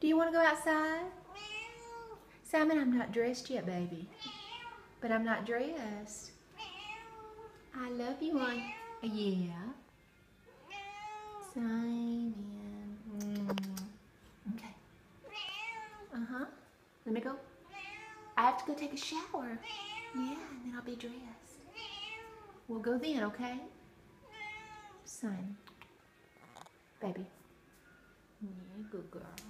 Do you want to go outside? Simon, I'm not dressed yet, baby. But I'm not dressed. I love you, on. Yeah. Simon. Okay. Uh-huh. Let me go. I have to go take a shower. Yeah, and then I'll be dressed. We'll go then, okay? Son. Baby. Yeah, good girl.